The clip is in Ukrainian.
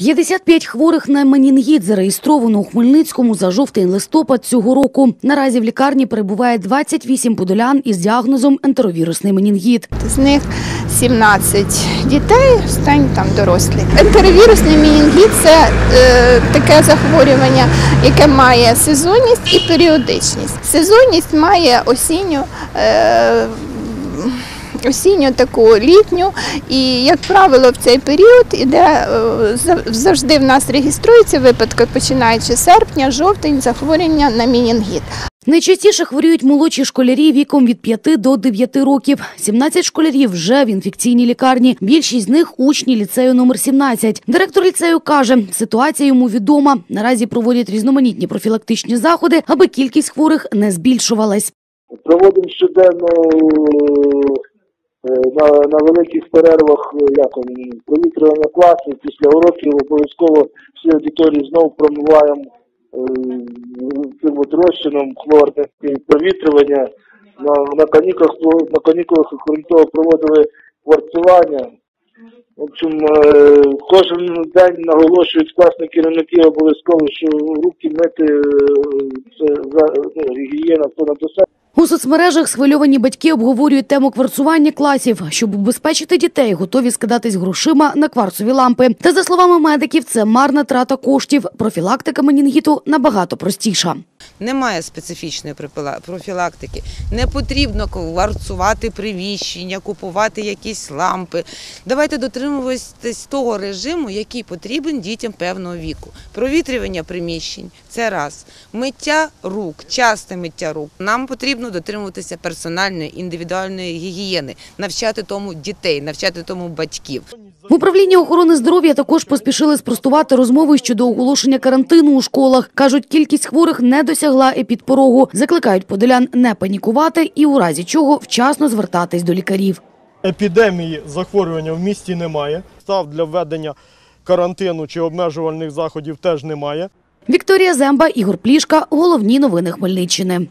55 хворих на менінгіт зареєстровано у Хмельницькому за жовтень-листопад цього року. Наразі в лікарні перебуває 28 подолян із діагнозом ентеровірусний менінгіт. З них 17 дітей, останні там дорослі. Ентеровірусний менінгіт – це е, таке захворювання, яке має сезонність і періодичність. Сезонність має осінню. Е, Осінню таку літню, і як правило, в цей період іде е, завжди в нас реєструються випадки, починаючи з серпня, жовтень, захворювання на менінгіт. Найчастіше хворіють молодші школярі віком від 5 до 9 років. 17 школярів вже в інфекційній лікарні. Більшість з них учні ліцею номер 17. Директор ліцею каже, ситуація йому відома. Наразі проводять різноманітні профілактичні заходи, аби кількість хворих не збільшувалась. Проводимо щоденно на, на великих перервах е, як провітрювання класів після уроків обов'язково всі аудиторії знову промиваємо е, цим от розчином хлорним і провітрювання. На, на канікулах на канікулах окрім того проводили кварцювання. В общем, е, кожен день наголошують класні керівники обов'язково, що руки мити е, це за ну, гігієна понад усе. У соцмережах схвильовані батьки обговорюють тему кварцування класів. Щоб убезпечити дітей, готові скидатись грошима на кварцові лампи. Та за словами медиків, це марна трата коштів. Профілактика менінгіту набагато простіша. Немає специфічної профілактики. Не потрібно кварцувати приміщення, купувати якісь лампи. Давайте дотримуватись того режиму, який потрібен дітям певного віку. Провітрювання приміщень це раз. Миття рук, часте миття рук. Нам потрібно дотримуватися персональної індивідуальної гігієни, навчати тому дітей, навчати тому батьків. В управлінні охорони здоров'я також поспішили спростувати розмови щодо оголошення карантину у школах. кажуть, кількість хворих не досягла епідпорогу. Закликають подолян не панікувати і у разі чого вчасно звертатись до лікарів. Епідемії захворювання в місті немає. Став для введення карантину чи обмежувальних заходів теж немає. Вікторія Земба, Ігор Плішка. Головні новини Хмельниччини.